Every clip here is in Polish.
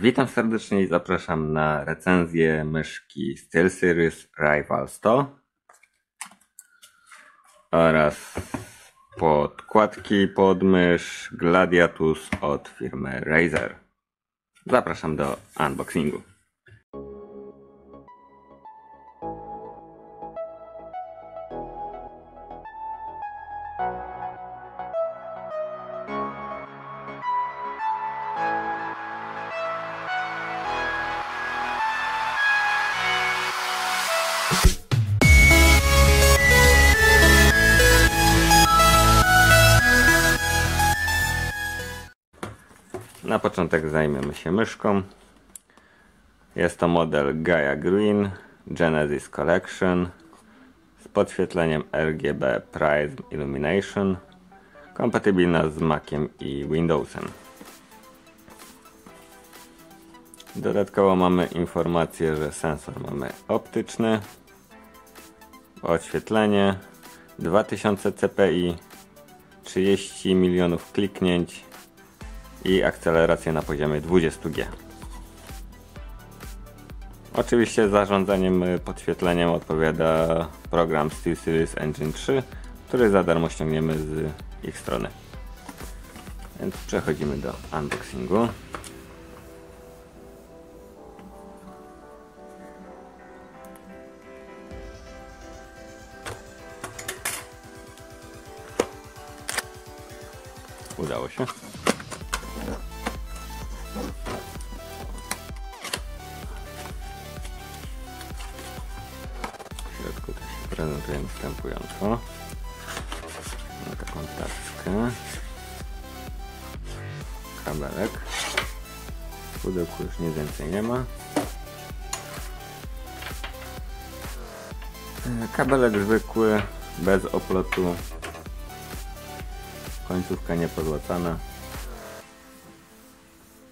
Witam serdecznie i zapraszam na recenzję myszki SteelSeries Rival 100 oraz podkładki pod mysz Gladiatus od firmy Razer. Zapraszam do unboxingu. Na początek zajmiemy się myszką. Jest to model Gaia Green Genesis Collection z podświetleniem RGB Prism Illumination, kompatybilna z Maciem i Windowsem. Dodatkowo mamy informację, że sensor mamy optyczny, oświetlenie 2000 CPI, 30 milionów kliknięć i akcelerację na poziomie 20G. Oczywiście zarządzaniem podświetleniem odpowiada program SteelSeries Engine 3, który za darmo ściągniemy z ich strony. Więc przechodzimy do unboxingu. Udało się. Następująco. Mam taką tackę. Kabelek. Pudełku już nic więcej nie ma. E, Kabelek zwykły, bez oplotu. Końcówka niepodłacana.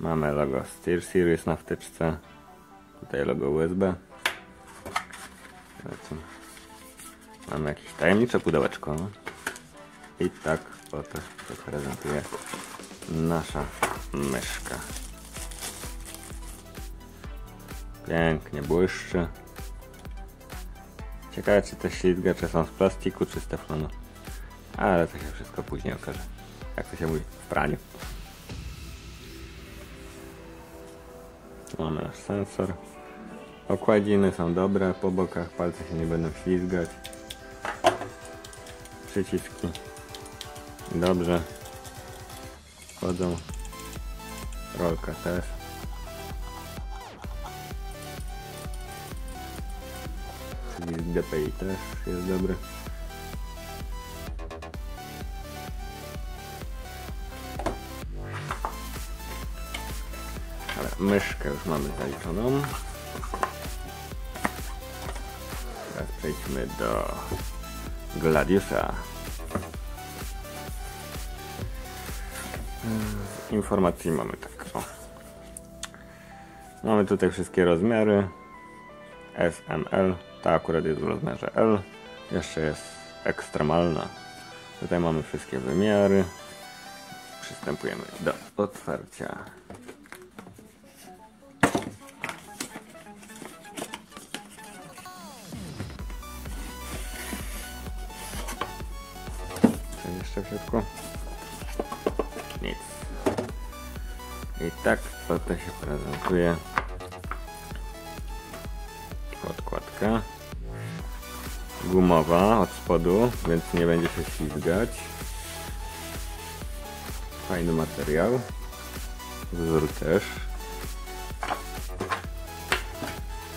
Mamy logo SteelSeries na wtyczce. Tutaj logo USB. Zobaczmy. Mamy jakieś tajemnicze pudełeczko. I tak oto się prezentuje nasza myszka. Pięknie błyszczy. Ciekawe czy te ślizgacze są z plastiku czy z teflonu. Ale to się wszystko później okaże. Jak to się mówi w praniu. Mamy nasz sensor. Okładziny są dobre, po bokach palce się nie będą ślizgać. Przyciski dobrze chodzą. Rolka też. Przycisk DPI też jest dobry. Ale myszkę już mamy zaliczoną. Teraz przejdźmy do Gladiusa. Z informacji mamy tak. O. Mamy tutaj wszystkie rozmiary. SML. Ta akurat jest w rozmiarze L. Jeszcze jest ekstremalna. Tutaj mamy wszystkie wymiary. Przystępujemy do otwarcia. Środku? Nic. I tak oto się prezentuje podkładka. Gumowa od spodu, więc nie będzie się ślizgać. Fajny materiał. Wzór też.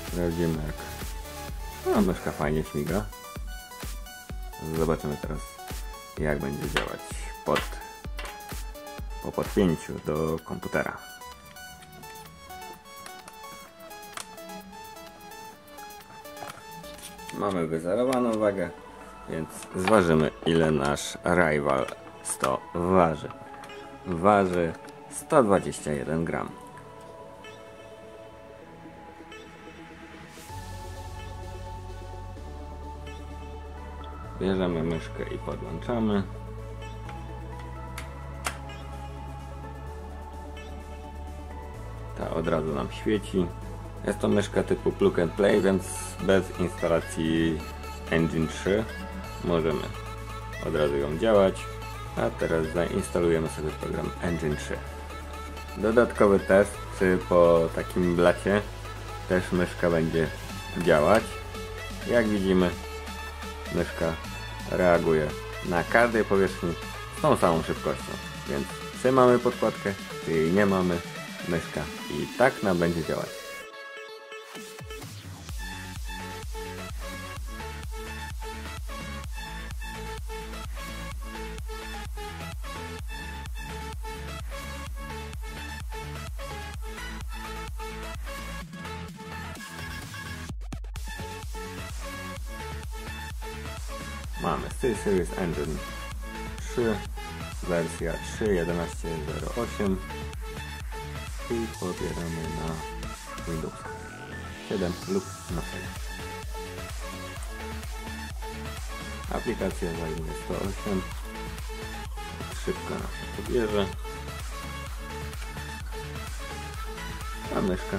Sprawdzimy jak. No, myszka fajnie śmiga. Zobaczymy teraz jak będzie działać pod po podpięciu do komputera. Mamy wyzerowaną wagę, więc zważymy ile nasz Rival 100 waży. Waży 121 gram. Bierzemy myszkę i podłączamy. Ta od razu nam świeci. Jest to myszka typu plug and play, więc bez instalacji Engine 3 możemy od razu ją działać. A teraz zainstalujemy sobie program Engine 3. Dodatkowy test, czy po takim blacie też myszka będzie działać. Jak widzimy, myszka reaguje na każdej powierzchni z tą samą szybkością. Więc czy mamy podkładkę, czy jej nie mamy, myszka i tak nam będzie działać. SteelSeries Engine 3, wersja 3.11.08 i pobieramy na Windows 7 lub na 7. Aplikacja zajmuje 108 szybko nam się pobierze. A myszka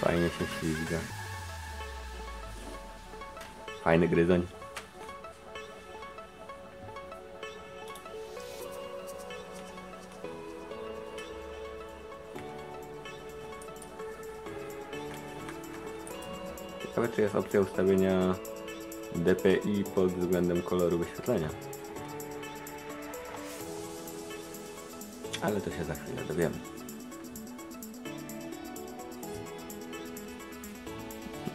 fajnie się ślizga. Fajny gryzoń Ciekawe czy jest opcja ustawienia DPI pod względem koloru wyświetlenia. Ale to się za chwilę dowiemy.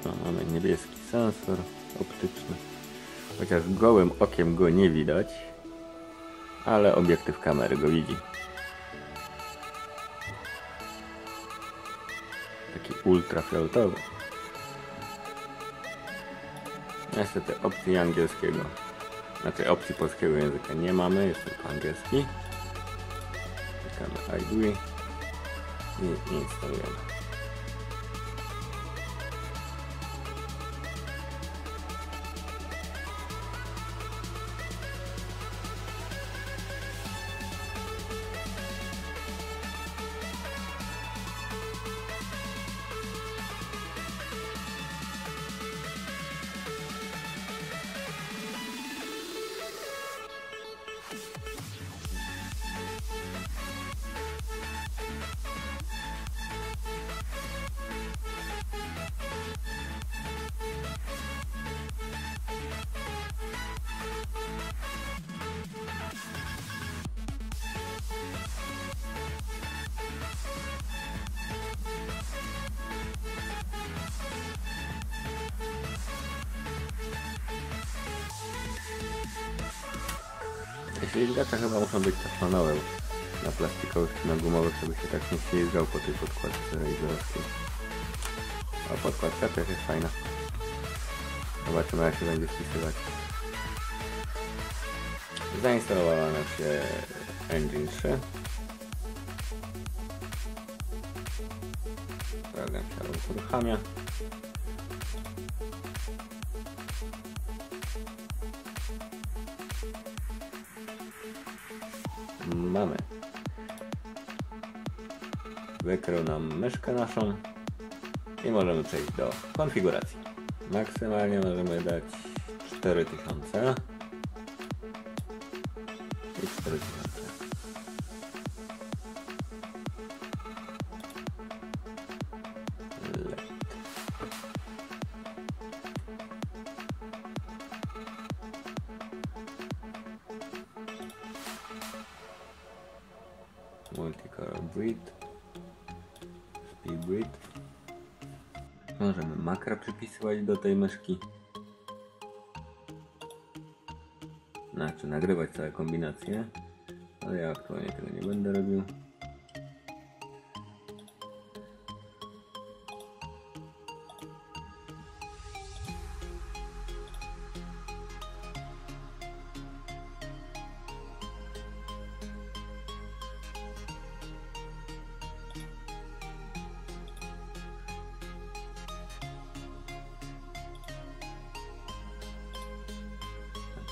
No, mamy niebieski sensor optyczny. Chociaż gołym okiem go nie widać, ale obiektyw kamery go widzi. Taki ultrafioletowy. Niestety opcji angielskiego, znaczy opcji polskiego języka nie mamy, jest tylko angielski. Klikamy iDui i instalujemy. Te ślizgacze chyba muszą być teflonowe na plastikowych czy na gumowych, żeby się tak nie ślizgał po tej podkładce izolowskiej. A podkładka też jest fajna. Zobaczymy jak się będzie wpisywać. Zainstalowała nam się Engine 3. Program się uruchamia. Mamy. Wykrył nam myszkę naszą i możemy przejść do konfiguracji. Maksymalnie możemy dać 4000 i 4000. Multicolor breed. Speed breed. Możemy makra przypisywać do tej myszki. Znaczy nagrywać całe kombinacje. Ale ja aktualnie tego nie będę robił.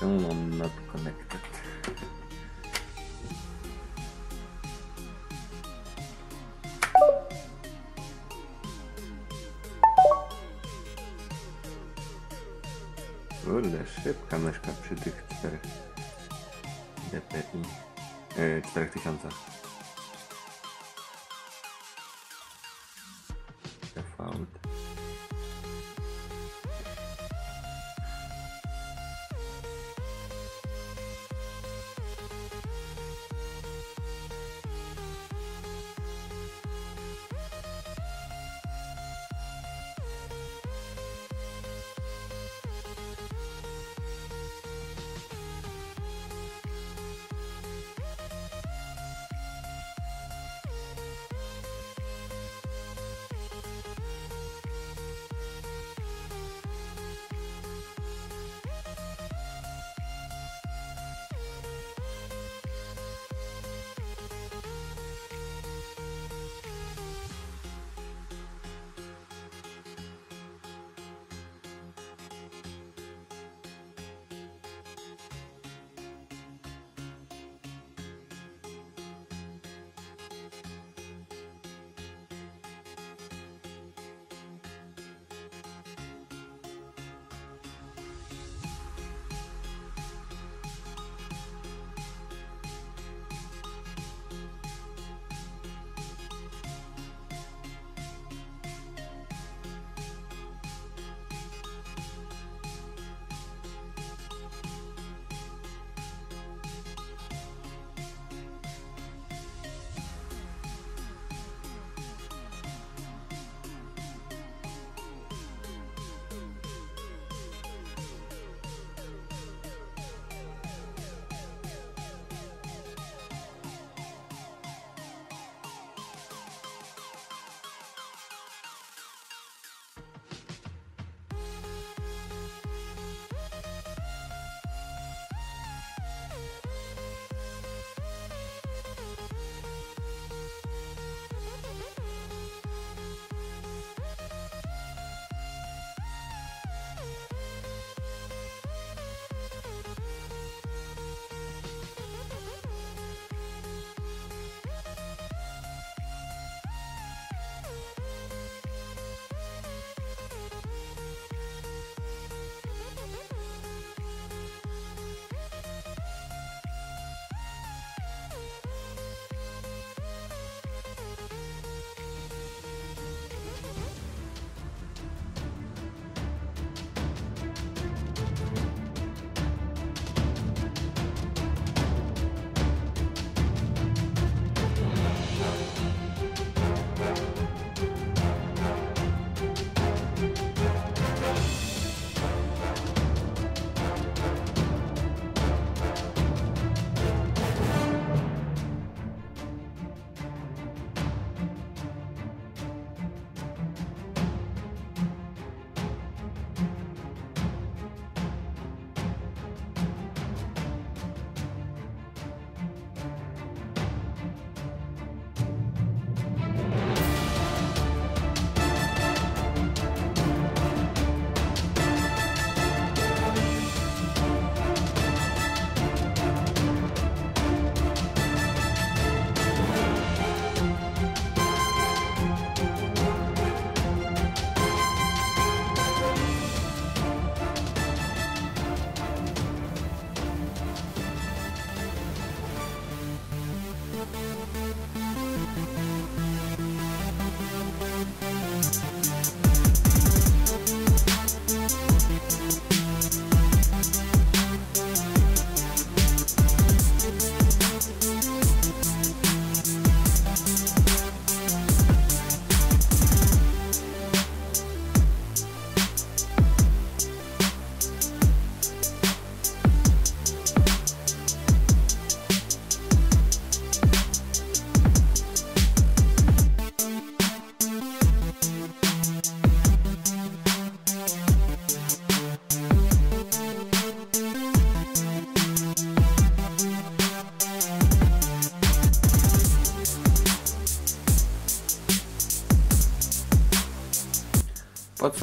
Don't I'm not connected. Kurde, szybka myszka przy tych 4 DPI. Yy, 4000.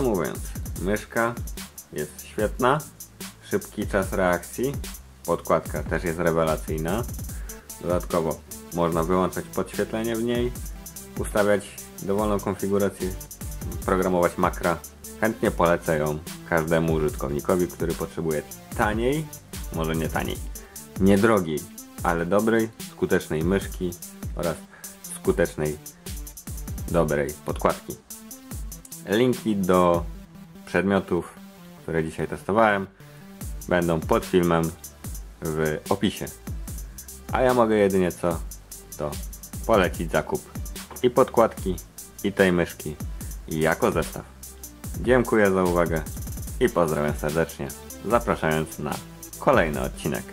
Podsumowując, myszka jest świetna, szybki czas reakcji, podkładka też jest rewelacyjna. Dodatkowo można wyłączać podświetlenie w niej, ustawiać dowolną konfigurację, programować makra. Chętnie polecę ją każdemu użytkownikowi, który potrzebuje taniej, może nie taniej, niedrogiej, ale dobrej, skutecznej myszki oraz skutecznej, dobrej podkładki. Linki do przedmiotów, które dzisiaj testowałem, będą pod filmem w opisie. A ja mogę jedynie co to polecić zakup i podkładki, i tej myszki, jako zestaw. Dziękuję za uwagę i pozdrawiam serdecznie, zapraszając na kolejny odcinek.